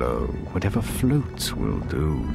Flow. Whatever floats will do.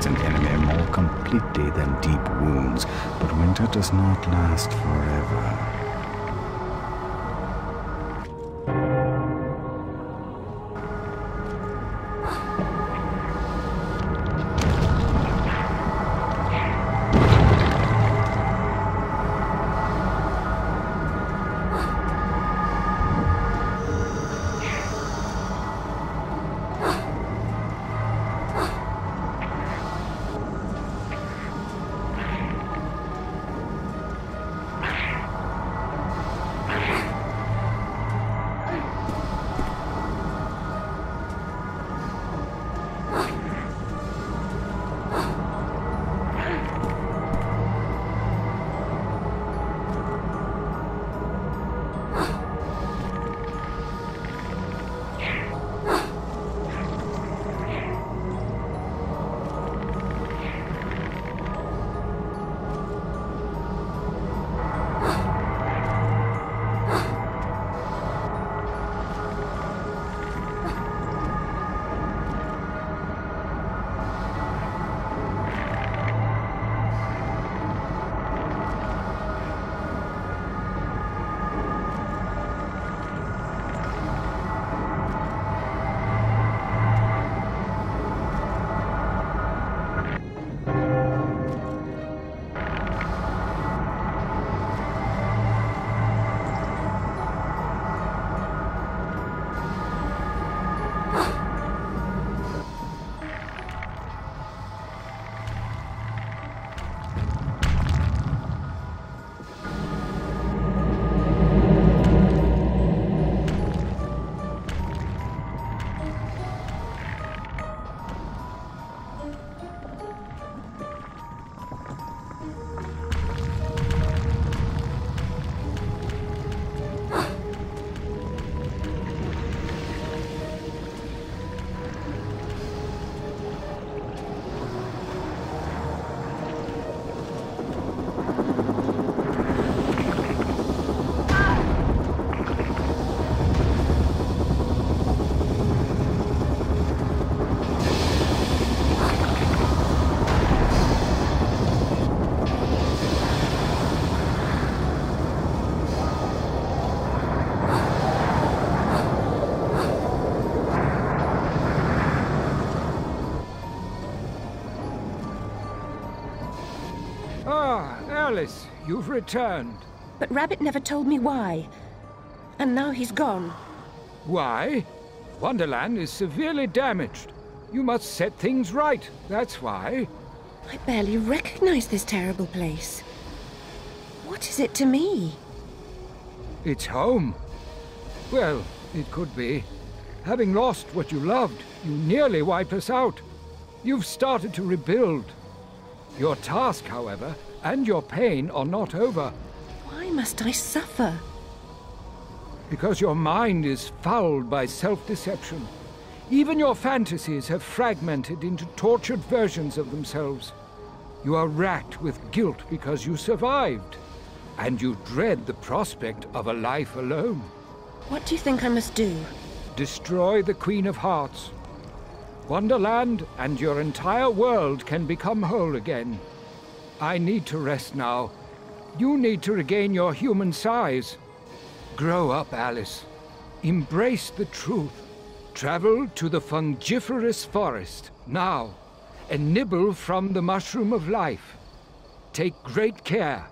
Incapacitates an enemy more completely than deep wounds, but winter does not last forever. You've returned. But Rabbit never told me why. And now he's gone. Why? Wonderland is severely damaged. You must set things right, that's why. I barely recognize this terrible place. What is it to me? It's home. Well, it could be. Having lost what you loved, you nearly wiped us out. You've started to rebuild. Your task, however, and your pain are not over. Why must I suffer? Because your mind is fouled by self-deception. Even your fantasies have fragmented into tortured versions of themselves. You are racked with guilt because you survived, and you dread the prospect of a life alone. What do you think I must do? Destroy the Queen of Hearts. Wonderland and your entire world can become whole again. I need to rest now. You need to regain your human size. Grow up, Alice. Embrace the truth. Travel to the fungiferous forest, now, and nibble from the mushroom of life. Take great care.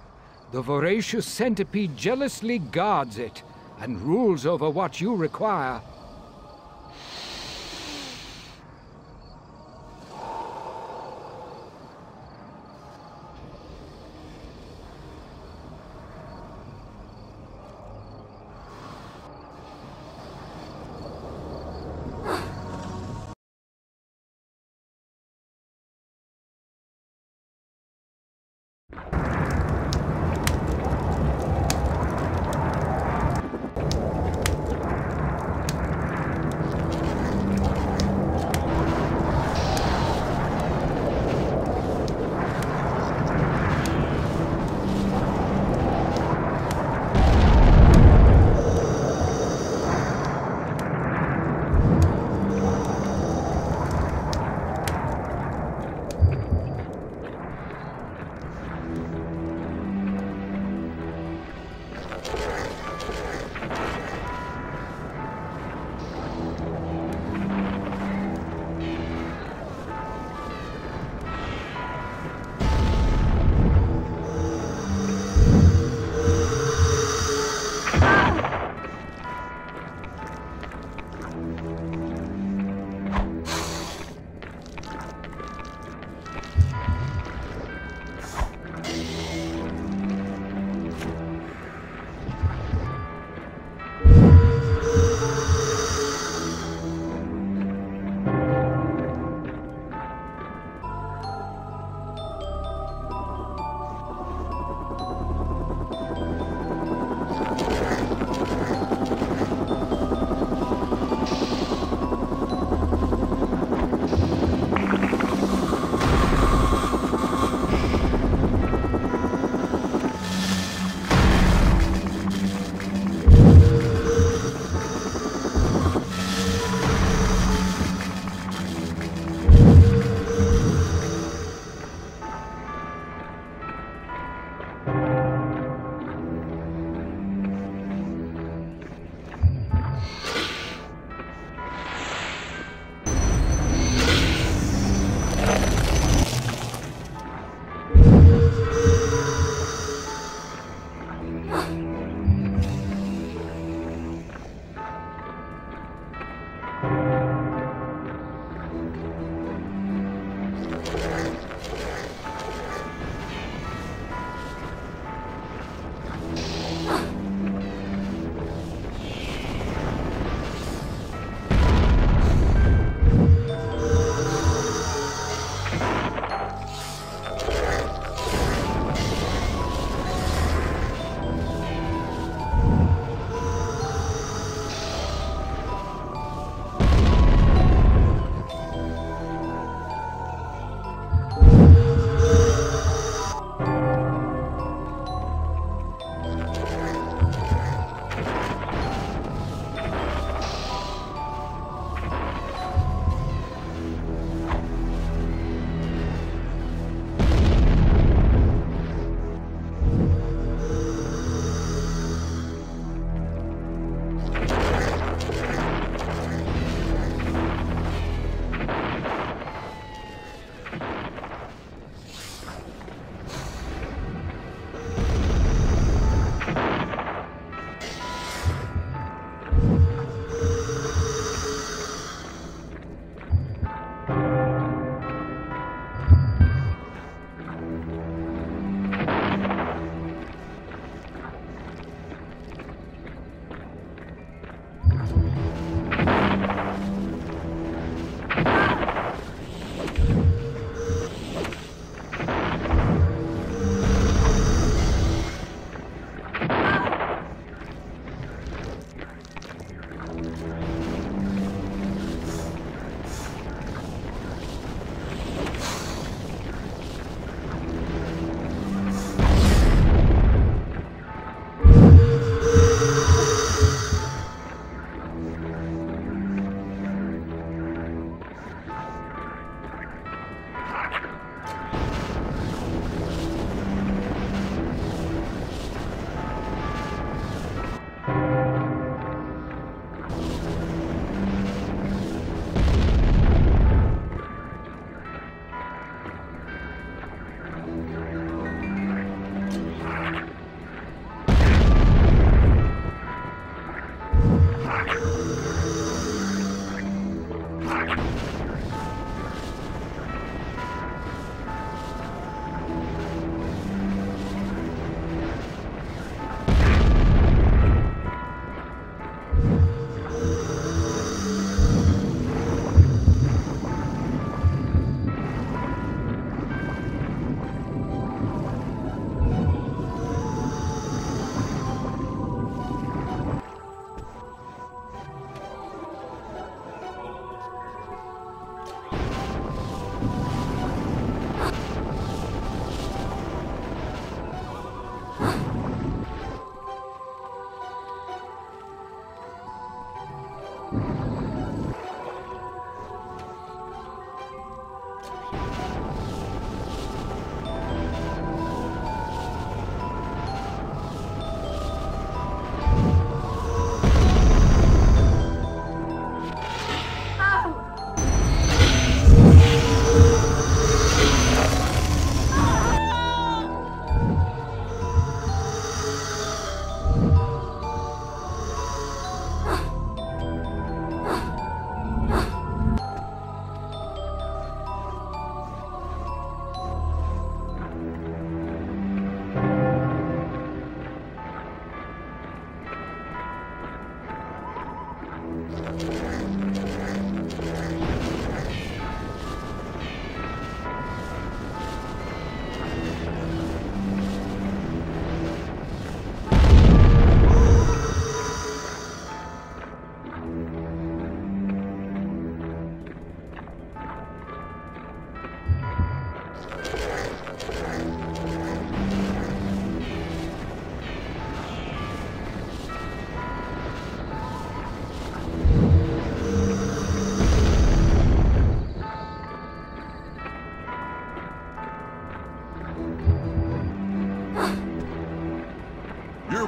The voracious centipede jealously guards it and rules over what you require.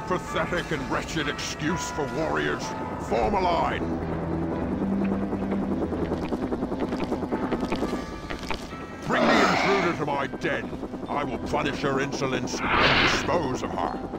Pathetic and wretched excuse for warriors. Form a line. Bring the intruder to my den. I will punish her insolence and dispose of her.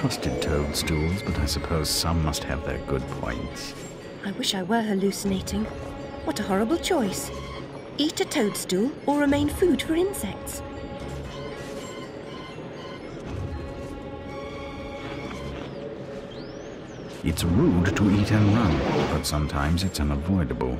Trusted toadstools, but I suppose some must have their good points. I wish I were hallucinating. What a horrible choice. eat a toadstool or remain food for insects. It's rude to eat and run, but sometimes it's unavoidable.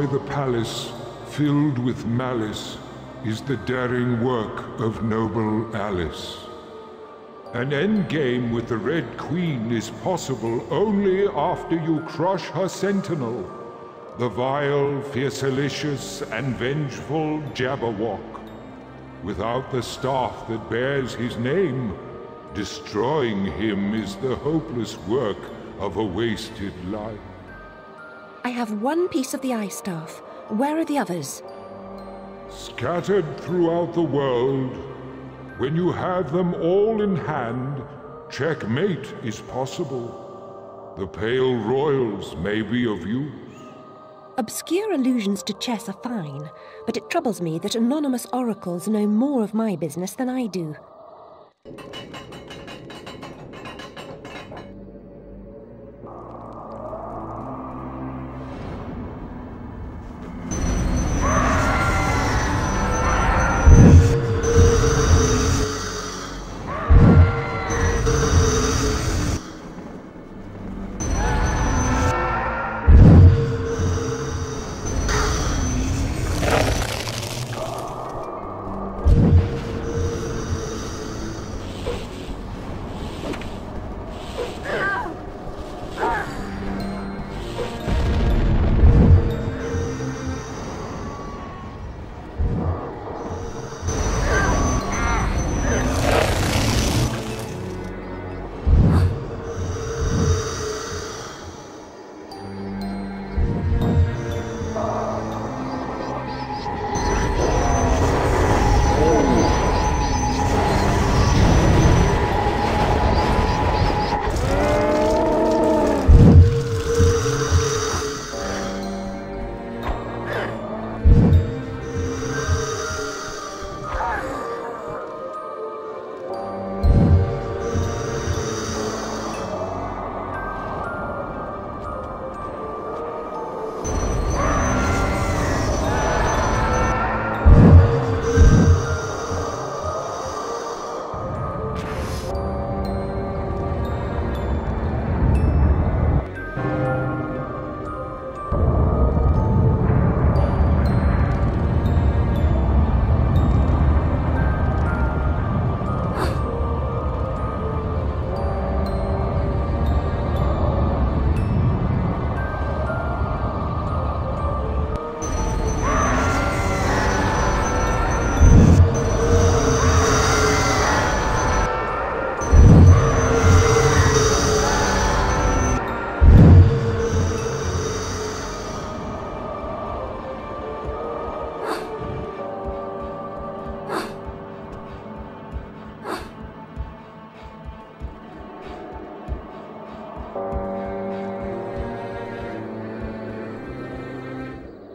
Destroy the palace filled with malice is the daring work of noble Alice. An endgame with the Red Queen is possible only after you crush her sentinel, the vile, fiercelicious, and vengeful Jabberwock. Without the staff that bears his name, destroying him is the hopeless work of a wasted life. I have one piece of the eye staff. Where are the others? Scattered throughout the world, when you have them all in hand, checkmate is possible. The Pale Royals may be of use. Obscure allusions to chess are fine, but it troubles me that anonymous oracles know more of my business than I do.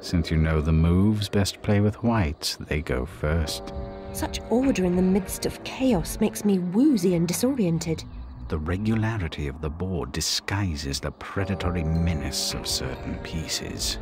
Since you know the moves, best play with whites. They go first. Such order in the midst of chaos makes me woozy and disoriented. The regularity of the board disguises the predatory menace of certain pieces.